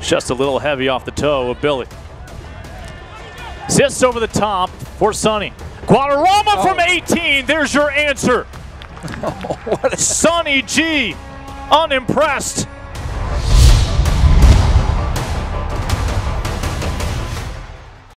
Just a little heavy off the toe of Billy. Assists over the top for Sonny. Guadarrama oh. from 18. There's your answer. Sonny G, unimpressed